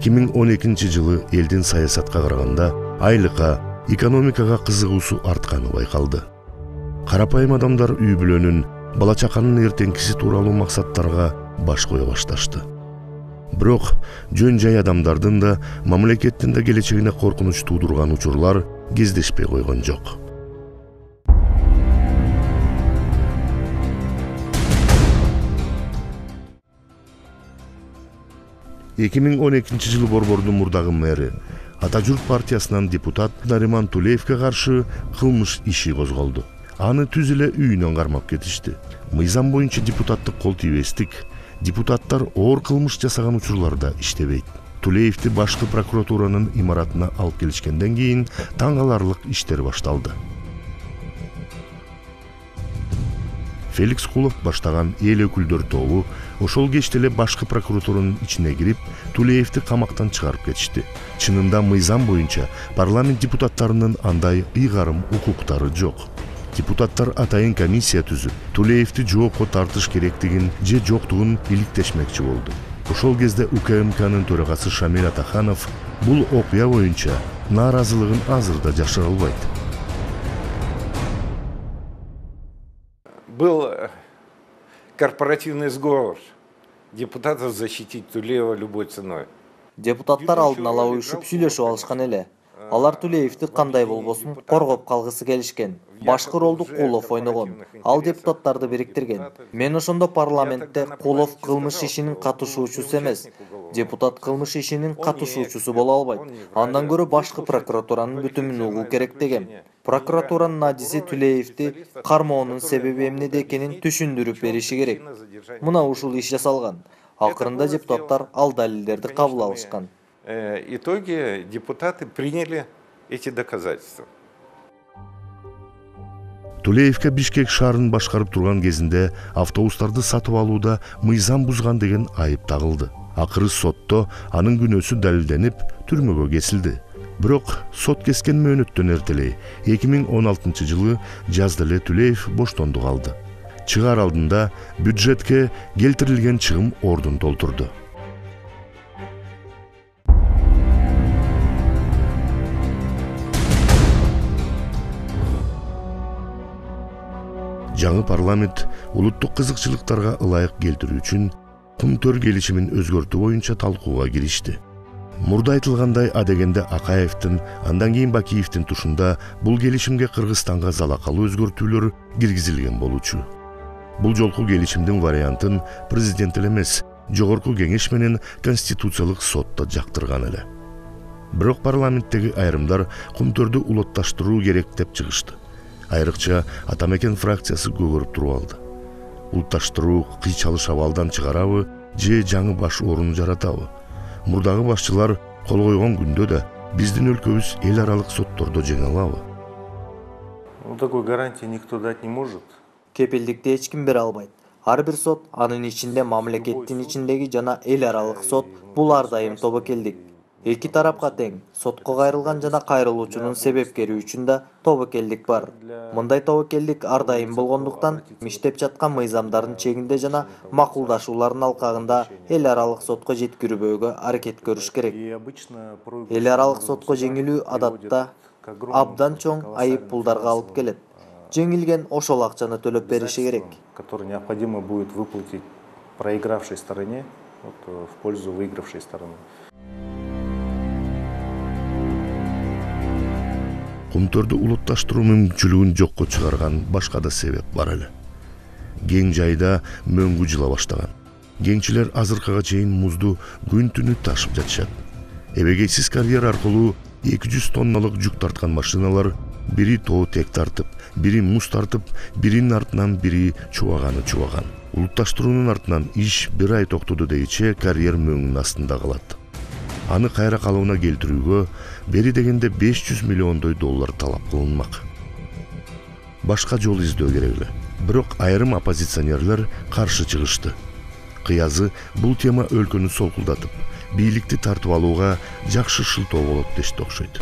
эки миң он экинчи жылы элдин саясатка караганда айлыкка экономикага кызыгуусу артканы байкалды карапайым адамдар үй бүлөнүн бала чаканын эртеңкиси тууралуу максаттарга баш кое башташты бирок жөн жай адамдардын да мамлекеттин да келечегине коркунуч туудурган учурлар кездешпей койгон жок эки миң он экинчи жылы борбордун мурдагы мэри. Ата журт партиясынан депутат нариман тулеевке каршы кылмыш иши козголду аны түз эле үйүнөн кармап кетишти. Мыйзам боюнча депутаттык кол тийбестик. Депутаттар оор кылмыш жасаган учурларда иштебейт. Тулеевди башкы прокуратуранын имаратына алып келишкенден кийин таң каларлык иштер башталды. Феликс кулов баштаган эл өкүлдөр тобу ошол кечте эле башкы прокуратуранын ичине кирип тулеевди камактан чыгарып кетишти. Чынында мыйзам боюнча парламент депутаттарынын андай ыйгарым укуктары жок. Депутаттар атайын комиссия түзүп тулеевди жоопко тартыш керектигин же жоктугун иликтешмекчи болду. Ошол кезде укмкнын төрагасы шамиль атаханов бул окуя боюнча нааразылыгын азыр да жашыра албайт. Был э, корпоративный сговор депутатов защитить Тулеева любой ценой. Депутаттар алдын ала уюшуп сүйлөшүп алышкан эле. Алар Тулеевди кандай болбосун коргоп калгысы келишкен. Башкы ролду Кулов ойногон. Ал депутаттарды бириктирген. Мен ошондо парламентте Кулов кылмыш ишинин катышуучусу эмес, депутат кылмыш ишинин катышуучусу боло албайт. Андан көрө башкы прокуратуранын бүтүмүн угуу керек дегем. Прокуратуранын адиси Түлеевди кармоонун себеби эмнеде экенин түшүндүрүп бериши керек. Мына ушул иш жасалган. Акырында депутаттар ал далилдерди кабыл алышкан. Э, итоге депутаты приняли эти доказательства. тулеевке бишкек шаарын башкарып турган кезинде автобустарды сатып алууда мыйзам бузган деген айып тагылды акыры сотто анын күнөөсү далилденип түрмөгө кесилди бирок сот кескен мөөнөттөн эртелей эки миң он алтынчы жылы жазда эле түлеев боштондук алды. Чыгаар алдында бюджетке келтирилген чыгым ордун толтурду. Жаңы парламент улуттук кызыкчылыктарга ылайык келтирүү үчүн кум төр келишимин өзгөртүү боюнча талкууга киришти мурда айтылгандай адегенде акаевдин андан кийин бакиевдин тушунда бул келишимге кыргызстанга залакалуу өзгөртүүлөр киргизилген болчу бул жолку келишимдин вариантын президент эле эмес жогорку кеңеш менен конституциялык сот да жактырган эле бирок парламенттеги айрымдар кумтөрдү улутташтыруу керек деп чыгышты айрыкча ата мекен фракциясы көгөрүп туруп алды. Улутташтыруу кыйчалыш абалдан чыгарабы же жаңы баш орун жаратабы. Мурдагы башчылар кол койгон күндө да биздин өлкөбүз эл аралык соттордо жеңе алабы. Ну такой гарантии никто дать не может. Кепилдикти эч ким бере албайт. Ар бир сот анын ичинде мамлекеттин ичиндеги жана эл аралык сот бул ар дайым тобокелдик эки тарапка тең. Сотко кайрылган жана кайрылуучунун себепкери үчүн да тобокелдик бар. Мындай тобокелдик ар дайым болгондуктан иштеп жаткан мыйзамдардын чегинде жана макулдашуулардын алкагында эл аралык сотко жеткирбөөгө аракет көрүш керек. Эл аралык сотко жеңилүү адатта абдан чоң айып пулдарга алып келет. Жеңилген ошол акчаны төлөп бериши керек. Который необходимо будет выплатить проигравшей стороне в пользу выигравшей стороны кумтөрдү улутташтыруу мүмкүнчүлүгүн жокко чыгарган башка да себеп бар эле. Кең жайда мөңгү жыла баштаган. Кеңчилер азыркыга чейин музду күн түнү ташып жатышат. Эбегейсиз карьер аркылуу эки жүз тонналык жүк тарткан машиналар бири тоо тек тартып бири муз тартып биринин артынан бири чубаганы чубаган. Улутташтыруунун артынан иш бир ай токтоду дейче карьер мөңүнүн астында калат. Аны кайра калыбына келтирүүгө бери дегенде беш жүз миллиондой доллар талап кылынмак башка жол издөө керек эле бирок айрым оппозиционерлер каршы чыгышты кыязы бул тема өлкөнү солкулдатып бийликти тартып алууга жакшы шылтоо болот дешти окшойт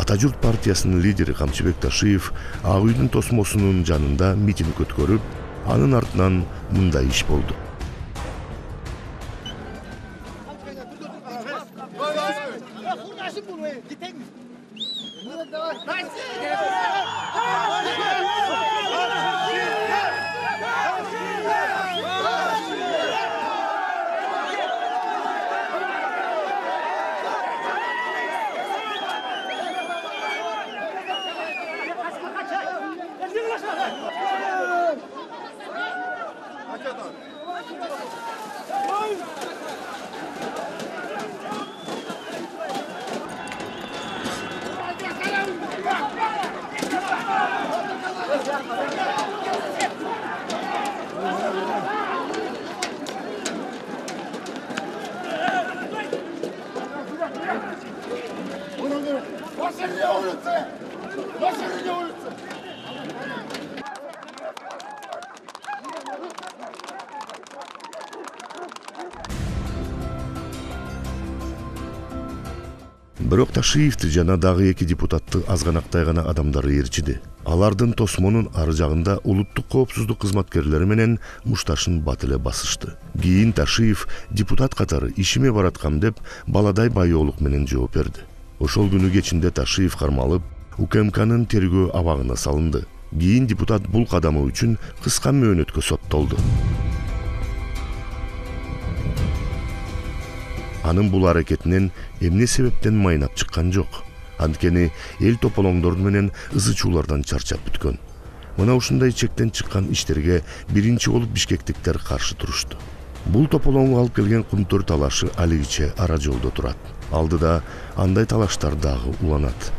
ата журт партиясынын лидери камчыбек ташиев ак үйдүн тосмосунун жанында митинг өткөрүп анын артынан мындай иш болду бирок ташиевди жана дагы эки депутатты азганактай гана адамдар ээрчиди. Алардын тосмонун ары жагында улуттук коопсуздук кызматкерлери менен мушташын бат эле басышты. Кийин ташиев депутат катары ишиме бараткам деп баладай байоолук менен жооп берди. Ошол күнү кечинде ташиев кармалып укмкнын тергөө абагына салынды. Кийин депутат бул кадамы үчүн кыска мөөнөткө соттолду. Анын бул аракетинен эмне себептен майнап чыккан жок анткени эл тополоңдор менен ызы чуулардан чарчап бүткөн мына ушундай чектен чыккан иштерге биринчи болуп бишкектиктер каршы турушту бул тополоңго алып келген кумтөр талашы алигиче ара жолдо турат алдыда андай талаштар дагы уланат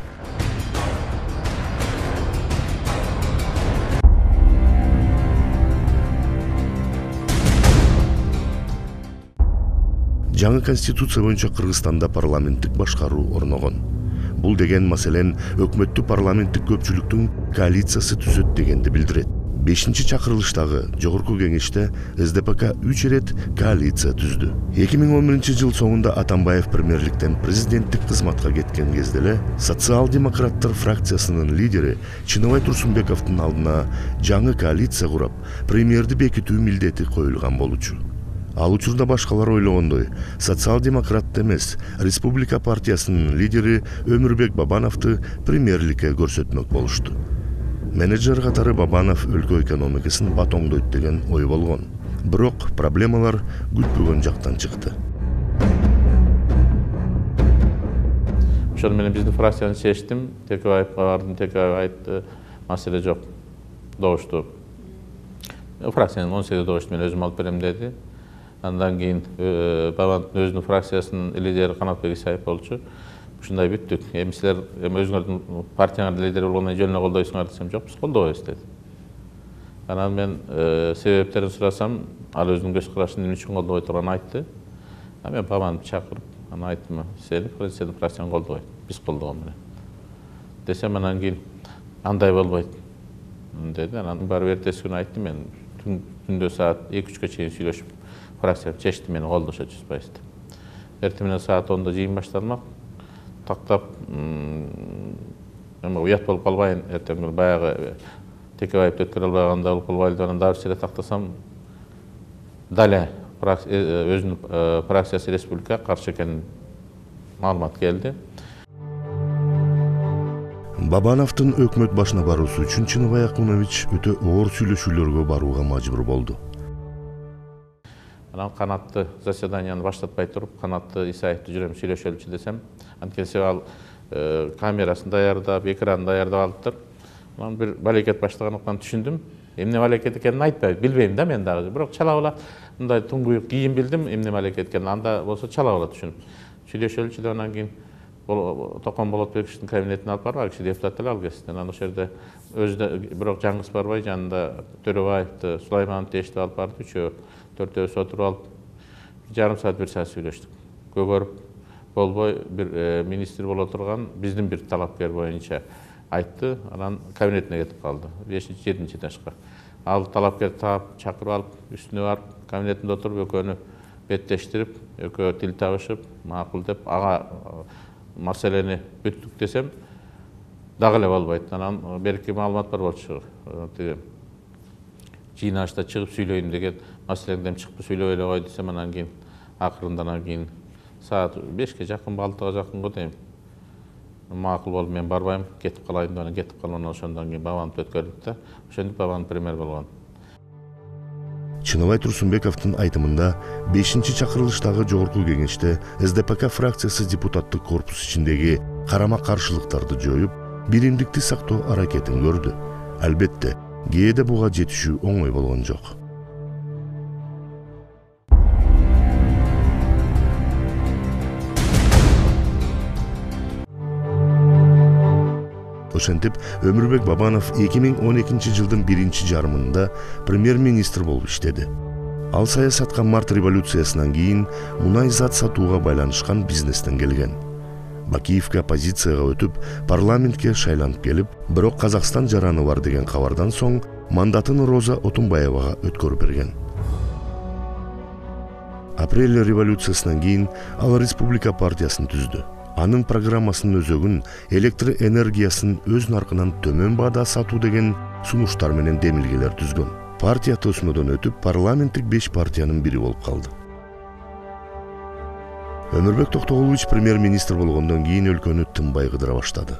жаңы конституция боюнча кыргызстанда парламенттик башкаруу орногон бул деген маселен өкмөттү парламенттик көпчүлүктүн коалициясы түзөт дегенди билдирет бешинчи чакырылыштагы жогорку кеңеште сдпк үч ирет коалиция түздү эки миң он биринчи жыл соңунда атамбаев премьерликтен президенттик кызматка кеткен кезде эле социал демократтар фракциясынын лидери чыныбай турсунбековдун алдына жаңы коалиция курап премьерди бекитүү милдети коюлган болчу ал учурда башкалар ойлогондой. Социал демократ эмес. Республика партиясынын лидери өмүрбек бабановду премьерликке көрсөтмөк болушту. Менеджер катары бабанов өлкө экономикасын батоңдойт деген ой болгон. Бирок проблемалар күтпөгөн жактан чыкты. Ошону менен биздин фракцияны чечтим. Текебаевга бардым текебаев айтты маселе жок. Добушту фракциянын он сегиз добушту мен өзүм алып берем деди андан кийин бабановдун өзүнүн фракциясынын лидери канатбек исаев болчу. Ушундай бүттүк эми силер эми өзүңөрдүн партияңардын лидери болгондон кийин жөн эле колдойсуңар десем жок биз колдобойбуз деди анан мен себептерин сурасам ал өзүнүн көз карашын эмне үчүн колдобой турганын айтты. А мен бабановду чакырып анан айттым сени фракцияң колдобойт биз колдогон менен десем анан кийин андай болбойт деди анан барып эртеси күнү айттым мен түндө саат эки үчкө чейин сүйлөшүп фракция чечти мени колдошот жүз пайызды эртең менен саат ондо жыйын башталмак тактап эми уят болуп калбайын эртең күнү баягы текебаевди өткөрө албагандай болуп калбайлы деп анан дагы бир челе тактасам дале өзүнүн фракциясы республикага каршы экенин маалымат келди бабановдун өкмөт башына баруусу үчүн чыныбай акунович өтө оор сүйлөшүүлөргө барууга мажбур болду анан канатты заседанияны баштатпай туруп канатты исаевди жүрөм сүйлөшөлүчү десем анткени себеби ал камерасын даярдап экранын даярдап алыптыр анан бир балекет баштагандыктан түшүндүм. Эмне малекет экенин айтпайт билбейм да мен дагы. Бирок чала була мындай туңгуюк кийим билдим эмне малекет экенин. Анда болсо чала була түшүнүп. Сүйлөшөлүчү деп анан кийин токон болотбековичтин кабинетине алып барып ал киши депутат эле ал кезде анан ошол жерде өзү да бирок жаңгыз барбай жанында төрөбаевди сулаймановду эшитип алып барды үчөө төртөөбүз отуруп алып жарым саат бир саат сүйлөштүк көгөрүп болбой бир министр боло турган биздин бир талапкер боюнча айтты анан кабинетине кетип калды бешинчи жетинчи этажга ал талапкерди таап чакырып алып үстүнө барып кабинетинде отуруп экөөнү беттештирип экөө тил табышып макул деп ага маселени бүттүк десем дагы эле болбойт анан берки маалымат бар болчу тиги жыйнашта чыгып сүйлөйм деген маселеңден чыкпы сүйлөбөй эле кой десем анан кийин акырында анан кийин саат бешке жакынбы алтыга жакын го дейм. Макул болуп мен барбайм кетип калайын деп анан кетип калып анан ошондон кийин бабановду өткөрдүк да ошентип бабанов премьер болгон. Чыныбай турсунбековдун айтымында бешинчи чакырылыштагы жогорку кеңеште сдпк фракциясы депутаттык корпус ичиндеги карама каршылыктарды жоюп биримдикти сактоо аракетин көрдү. Албетте кээде буга жетишүү оңой болгон жок. Ошентип өмүрбек бабанов эки миң он экинчи жылдын биринчи жарымында премьер министр болуп иштеди ал саясатка март революциясынан кийин мунай зат сатууга байланышкан бизнестен келген бакиевке оппозицияга өтүп парламентке шайланып келип бирок казакстан жараны бар деген кабардан соң мандатын роза отунбаевага өткөрүп берген апрель революциясынан кийин ал республика партиясын түздү анын программасынын өзөгүн электр энергиясын өз наркынан төмөн баада сатуу деген сунуштар менен демилгелер түзгөн. Партия төзмөдөн өтүп парламенттик беш партиянын бири болуп калды. Өмүрбек токтогулович премьер министр болгондон кийин өлкөнү тынбай кыдыра баштады.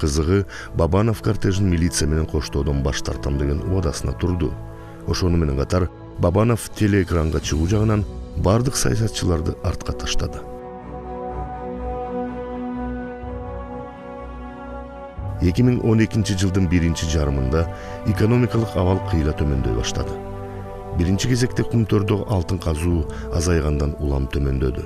Кызыгы бабанов кортежин милиция менен коштоодон баш тартам деген убадасына турду. Ошону менен катар бабанов телеэкранга чыгуу жагынан бардык саясатчыларды артка таштады. Эки миң он экинчи жылдын биринчи жарымында экономикалык абал кыйла төмөндөй баштады. Биринчи кезекте күнтөрдө алтын казуу азайгандан улам төмөндөдү.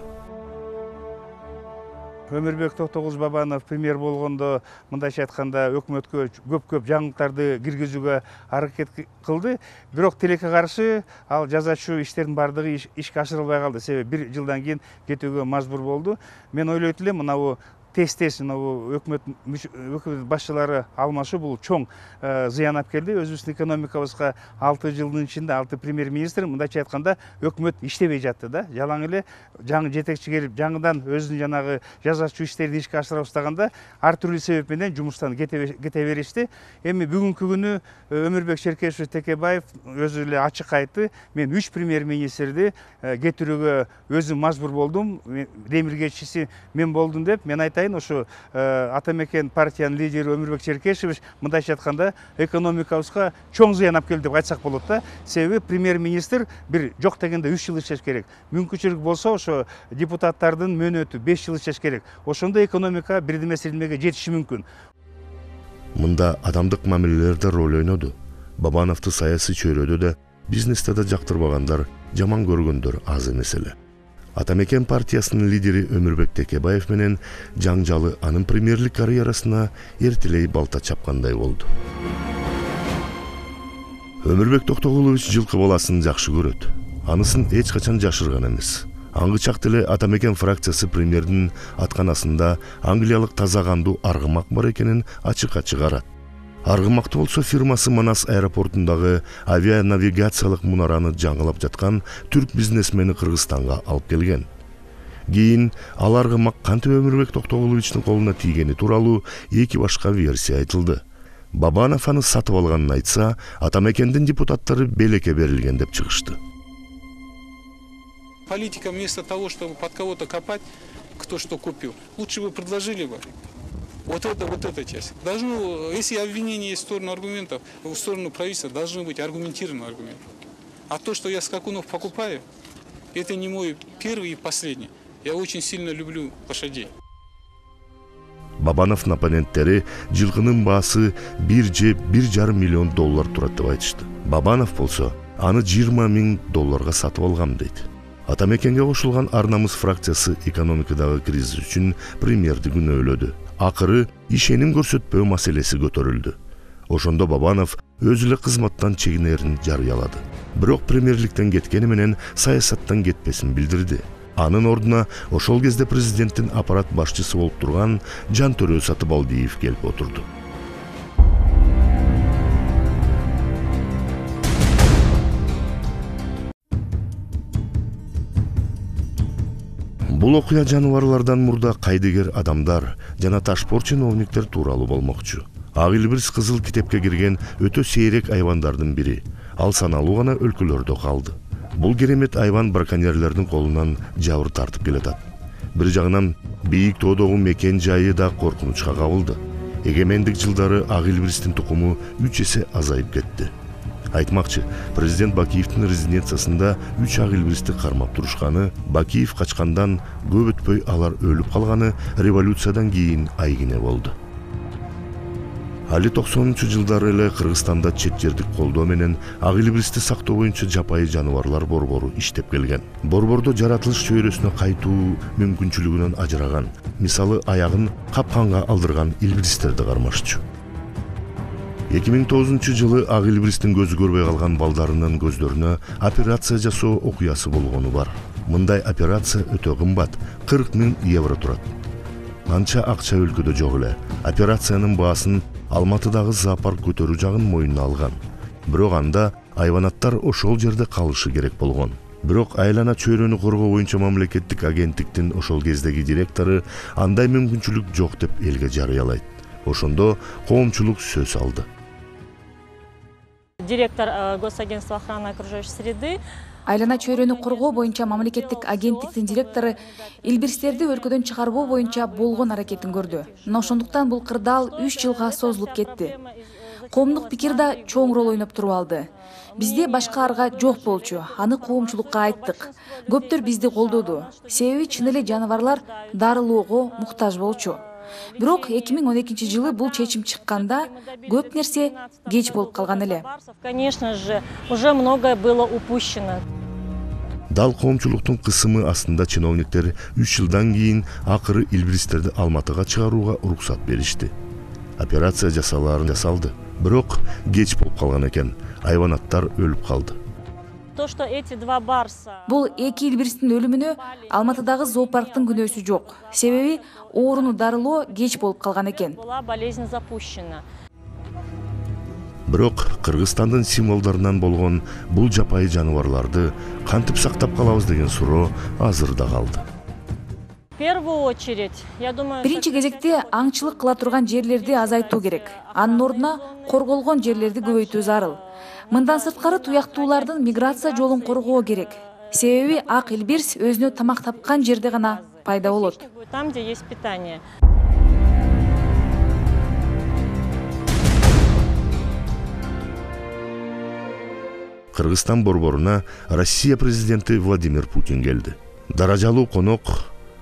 Өмүрбек токтогуз бабанов премьер болгондо мындайча айтканда өкмөткө көп көп жаңылыктарды киргизүүгө аракет кылды. Бирок тилекке каршы ал жазачу иштердин баардыгы ишке ашырылбай калды. Себеби бир жылдан кийин кетүүгө мажбур болду. Мен ойлойт элем мынабу тез тез мынабу өкмөт өкмөт башчылары алмашуу бул чоң зыян алып келди өзүбүздүн экономикабызга алты жылдын ичинде алты премьер министр мындайча айтканда өкмөт иштебей жатты да. Жалаң эле жаңы жетекчи келип жаңыдан өзүнүн жанагы жазачу иштерди ишке ашыра баштаганда ар түрдүү себеп менен жумуштан кете беришти эми бүгүнкү күнү өмүрбек шеркешевич текебаев өзү эле ачык айтты. Мен үч премьер министрди кетирүүгө өзүм мажбур болдум демилгечиси мен болдум деп мен айтайын ошо ата мекен партиянын лидери өмүрбек шеркешевич мындайча айтканда экономикабызга чоң зыян алып келди деп айтсак болот да себеби премьер министр бир жок дегенде үч жыл иштеш керек. Мүмкүнчүлүк болсо ошо депутаттардын мөөнөтү беш жыл иштеш керек. Ошондо экономика бирдеме сирдемеге жетиши мүмкүн мында адамдык мамилелер да роль ойноду бабановду саясий чөйрөдө да бизнесте да жактырбагандар жаман көргөндөр аз эмес эле ата мекен партиясынын лидери өмүрбек текебаев менен жаңжалы анын премьерлик карьерасына эртелей балта чапкандай болду өмүрбек токтогулович жылкы баласын жакшы көрөт анысын эч качан жашырган эмес аңгычакта эле ата мекен фракциясы премьердин атканасында англиялык таза кандуу аргымак бар экенин ачыкка чыгарат аргымакты болсо фирмасы манас аэропортундагы авианавигациялык мунараны жаңылап жаткан түрк бизнесмени кыргызстанга алып келген. Кийин ал аргымак кантип өмүрбек токтогуловичтин колуна тийгени тууралуу эки башка версия айтылды. Бабанов аны сатып алганын айтса ата мекендин депутаттары белекке берилген деп чыгышты политика вместо того, чтобы под кого-то копать, кто что купил, лучше бы предложили бы. Вот это, вот эта часть. Должно, если обвинение есть в сторону аргументов, в сторону правительства, должны быть аргументированные аргументы. А то, что я скакунов покупаю, это не мой первый и последний. Я очень сильно люблю лошадей. бабановдун оппоненттери жылкынын баасы бир же бир жарым миллион доллар турат деп айтышты бабанов болсо аны жыйырма миң долларга сатып алгам дейт ата мекенге кошулган ар намыс фракциясы экономикадагы кризис үчүн премьерди күнөөлөдү акыры ишеним көрсөтпөө маселеси көтөрүлдү. Ошондо бабанов өзү эле кызматтан чегинерин жарыялады. Бирок премьерликтен кеткени менен саясаттан кетпесин билдирди. Анын ордуна ошол кезде президенттин аппарат башчысы болуп турган жантөрө сатыбалдиев келип отурду. Бул окуя жаныбарлардан мурда кайдыгер адамдар жана ташпор чиновниктер тууралуу болмокчу ак илбирс кызыл китепке кирген өтө сейрек айбандардын бири ал саналуу гана өлкөлөрдө калды бул керемет айбан браконьерлердин колунан жабыр тартып келатат бир жагынан бийик тоодогу мекен жайы да коркунучка кабылды эгемендик жылдары ак илбирстин тукуму үч эсе азайып кетти айтмакчы президент бакиевдин резиденциясында үч ак илбирсти кармап турушканы бакиев качкандан көп өтпөй алар өлүп калганы революциядан кийин айгине болду. Али токсонунчу жылдары эле кыргызстанда чет жердик колдоо менен ак илбирсти сактоо боюнча жапайы жаныбарлар борбору иштеп келген. Борбордо жаратылыш чөйрөсүнө кайтуу мүмкүнчүлүгүнөн ажыраган. Мисалы аягын капканга алдырган илбирстерди кармашчу эки миң тогузунчу жылы ак илбирстин көзү көрбөй калган балдарынын көздөрүнө операция жасоо окуясы болгону бар. Мындай операция өтө кымбат кырк миң евро турат. Анча акча өлкөдө жок эле. Операциянын баасын алматыдагы зоопарк көтөрүү жагын мойнуна алган. Бирок анда айбанаттар ошол жерде калышы керек болгон. Бирок айлана чөйрөнү коргоо боюнча мамлекеттик агенттиктин ошол кездеги директору андай мүмкүнчүлүк жок деп элге жарыялайт. Ошондо коомчулук сөз алды директор э, Госагентства охраны окружающей среды. Айлана чөйрөнү коргоо боюнча мамлекеттик агенттиктин директору илбирстерди өлкөдөн чыгарбоо боюнча болгон аракетин көрдү. Мына ошондуктан бул кырдаал үч жылга созулуп кетти. Коомдук пикир да чоң роль ойноп туруп алды. Бизде башка арга жок болчу. Аны коомчулукка айттык. Көптөр бизди колдоду. Себеби чын эле жаныбарлар дарылоого муктаж болчу бирок эки миң он экинчи жылы бул чечим чыкканда көп нерсе кеч болуп калган эле. Конечно же уже многое было упущено. Дал коомчулуктун кысымы астында чиновниктер үч жылдан кийин акыры илбирстерди алматыга чыгарууга уруксат беришти. Операция жасалаарын жасалды. Бирок кеч болуп калган экен. Айбанаттар өлүп калды. То что эти два барса бул эки илбирстин өлүмүнө алматыдагы зоопарктын күнөөсү жок себеби ооруну дарылоо кеч болуп калган экен была болезнь запущена. Бирок кыргызстандын символдорунан болгон бул жапайы жаныбарларды кантип сактап калабыз деген суроо азыр да калды первую очередь я думаю биринчи кезекте аңчылык кыла турган жерлерди азайтуу керек. анын ордуна корголгон жерлерди көбөйтүү зарыл. Мындан сырткары туяктуулардын миграция жолун коргоо керек. Себеби ак илбирс өзүнө тамак тапкан жерде гана пайда болот там где есть питание. Кыргызстан борборуна россия президенти владимир путин келди даражалуу конок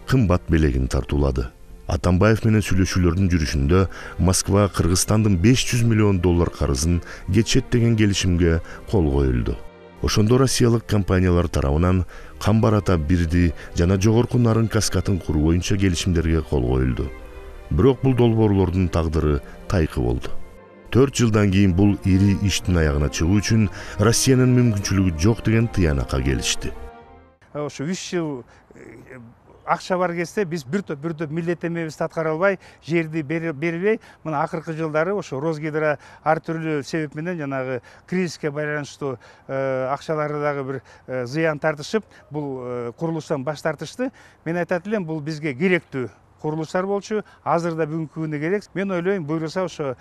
кымбат белегин тартуулады атамбаев менен сүйлөшүүлөрдүн жүрүшүндө москва кыргызстандын беш жүз миллион доллар карызын кетишет деген келишимге кол коюлду ошондо россиялык компаниялар тарабынан камбар ата бирди жана жогорку нарын каскадын куруу боюнча келишимдерге кол коюлду. Бирок бул долбоорлордун тагдыры тайкы болду. Төрт жылдан кийин бул ири иштин аягына чыгуу үчүн россиянын мүмкүнчүлүгү жок деген тыянакка келишти. Ошо үч жыл акча бар кезде биз бир топ бир топ милдеттенмебизди аткара албай жерди бербей мына акыркы жылдары ошо росгидро ар түрдүү себеп менен жанагы кризиске байланыштуу акчалары дагы бир зыян тартышып бул курулуштан баш тартышты. Мен айтат элем бул бизге керектүү. Курулуштар болчу азыр да бүгүнкү күндө керек мен ойлойм буюрса ошо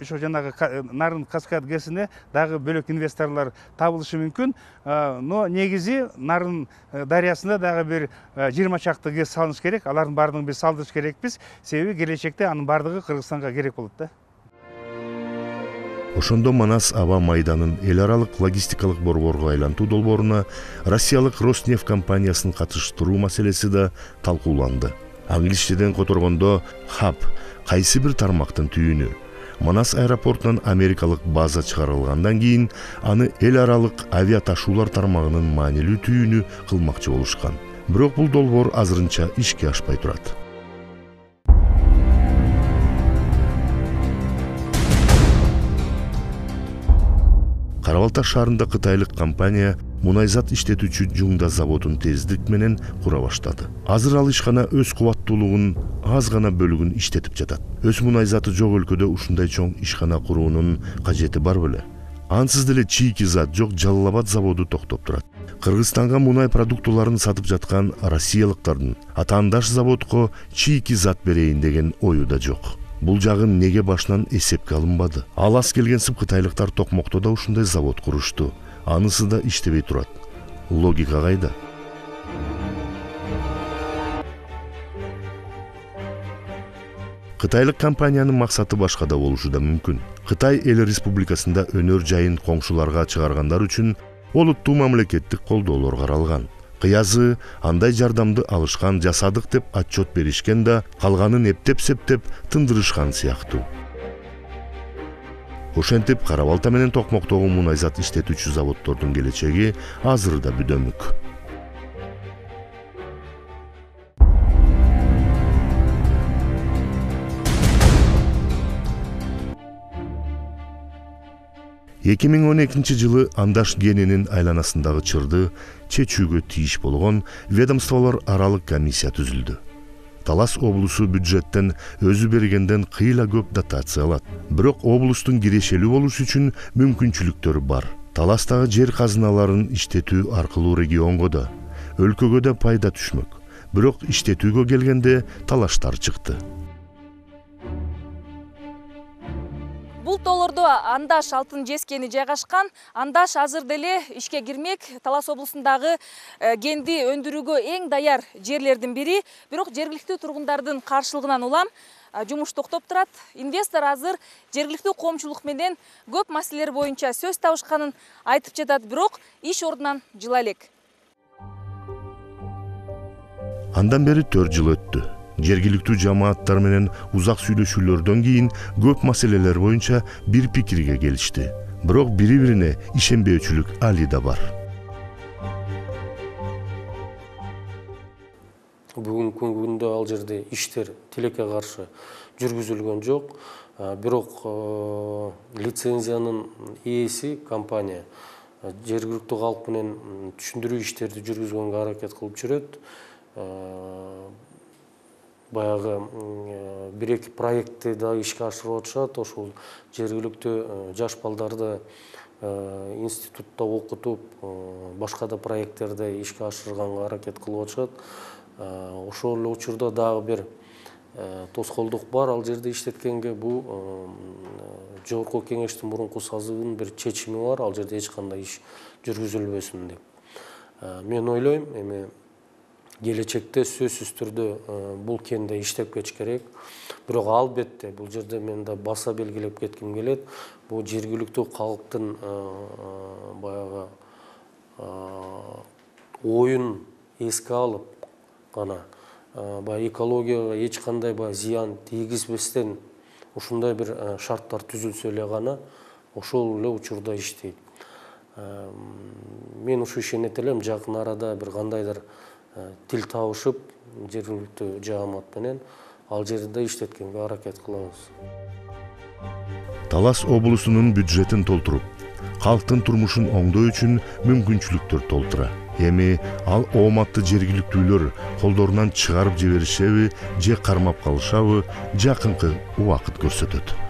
ошо жанагы нарын каскад гэсине дагы бөлөк инвесторлор табылышы мүмкүн но негизи нарын дарыясында дагы бир жыйырма чакты гэс салыныш керек алардын баардыгын биз салдырыш керекпиз себеби келечекте анын баардыгы кыргызстанга керек болот да ошондо манас аба майданын эл аралык логистикалык борборго айлантуу долбооруна россиялык роснефть компаниясын катыштыруу маселеси да талкууланды. Англисчеден которгондо хаб кайсы бир тармактын түйүнү манас аэропортунан америкалык база чыгарылгандан кийин аны эл аралык авиа ташуулар тармагынын маанилүү түйүнү кылмакчы болушкан. Бирок бул долбоор азырынча ишке ашпай турат. Кара балта шаарында кытайлык компания мунайзат иштетүүчү жуңда заводун тездик менен кура баштады азыр ал ишкана өз кубаттуулугунун аз гана бөлүгүн иштетип жатат өз мунайзаты жок өлкөдө ушундай чоң ишкана куруунун кажети бар беле ансыз деле чийки зат жок жалал абад заводу токтоп турат кыргызстанга мунай продуктыларын сатып жаткан россиялыктардын атаандаш заводко чийки зат берейин деген ою да жок бул жагы эмнеге башынан эсепке алынбады? Алас келгенсип кытайлыктар токмокто да ушундай завод курушту анысы да иштебей турат логика кайда кытайлык компаниянын максаты башкада болушу да мүмкүн кытай эл республикасында өнөр жайын коңшуларга чыгаргандар үчүн олуттуу мамлекеттик колдоолор каралган кыязы андай жардамды алышкан жасадык деп отчет беришкен да калганын эптеп септеп тындырышкан сыяктуу. Ошентип кара балта менен токмоктогу мунайзат иштетүүчү заводдордун келечеги азыр да бүдөмүк. Эки миң он экинчи жылы андаш кенинин айланасындагы чырды чечүүгө тийиш болгон ведомстволор аралык комиссия түзүлдү. Талас облусу бюджеттен өзү бергенден кыйла көп дотация алат. Бирок облустун кирешелүү болуш үчүн мүмкүнчүлүктөр бар. Таластагы жер казыналарын иштетүү аркылуу регионго да өлкөгө да пайда түшмөк. Бирок иштетүүгө келгенде талаштар чыкты. Бул тоолордо андаш алтын жескени жайгашкан андаш азыр деле ишке кирмек талас облусундагы кенди өндүрүүгө эң даяр жерлердин бири. Бирок жергиликтүү тургундардын каршылыгынан улам жумуш токтоп турат. Инвестор азыр жергиликтүү коомчулук менен көп маселелер боюнча сөз табышканын айтып жатат. Бирок иш ордунан жыла элек. Андан бери төрт жыл өттү жергиликтүү жамааттар менен узак сүйлөшүүлөрдөн кийин көп маселелер боюнча бир пикирге келишти бирок бири бирине ишенбөөчүлүк али да бар бүгүнкү күндө ал жерде иштер тилекке каршы жүргүзүлгөн жок бирок лицензиянын ээси компания жергиликтүү калк менен түшүндүрүү иштерди жүргүзгөнгө аракет кылып жүрөт баягы бир эки проектти дагы ишке ашырып атышат. Ошол жергиликтүү жаш балдарды институтта окутуп башка да проекттерди ишке ашырганга аракет кылып атышат. Ошол эле учурда дагы бир тоскоолдук бар. Ал жерде иштеткенге бул жогорку кеңештин мурунку созывынын бир чечими бар. Ал жерде эч кандай иш жүргүзүлбөсүн деп. Мен ойлойм эми келечекте сөзсүз түрдө бул кенде иштеп кетиш керек бирок албетте бул жерде мен да баса белгилеп кетким келет бул жергиликтүү калктын баягы оюн эске алып гана баягы экологияга эч кандай баягы зыян тийгизбестен ушундай бир шарттар түзүлсө эле гана ошол эле учурда иштейт мен ушу ишенет элем жакын арада бир кандайдыр тил табышып жергиликтүү жаамат менен ал жерде иштеткенге аракет кылабыз. Талас облусунун бюджетин толтуруп калктын турмушун оңдоо үчүн мүмкүнчүлүктөр толтура. Эми ал ооматты жергиликтүүлөр колдорунан чыгарып жиберишеби же кармап калышабы жакынкы убакыт көрсөтөт